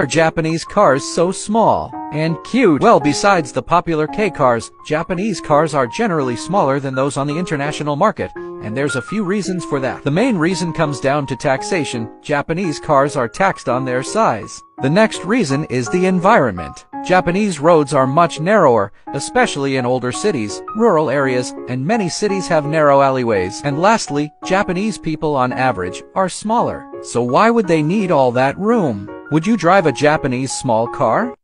are Japanese cars so small and cute? Well, besides the popular K cars, Japanese cars are generally smaller than those on the international market, and there's a few reasons for that. The main reason comes down to taxation. Japanese cars are taxed on their size. The next reason is the environment. Japanese roads are much narrower, especially in older cities, rural areas, and many cities have narrow alleyways. And lastly, Japanese people on average are smaller. So why would they need all that room? Would you drive a Japanese small car?